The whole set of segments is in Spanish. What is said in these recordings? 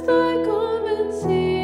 I come and see.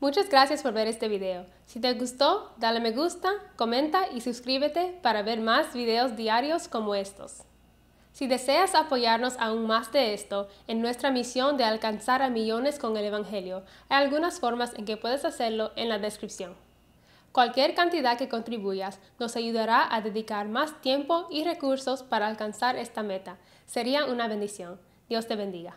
Muchas gracias por ver este video. Si te gustó, dale me gusta, comenta y suscríbete para ver más videos diarios como estos. Si deseas apoyarnos aún más de esto, en nuestra misión de alcanzar a millones con el Evangelio, hay algunas formas en que puedes hacerlo en la descripción. Cualquier cantidad que contribuyas nos ayudará a dedicar más tiempo y recursos para alcanzar esta meta. Sería una bendición. Dios te bendiga.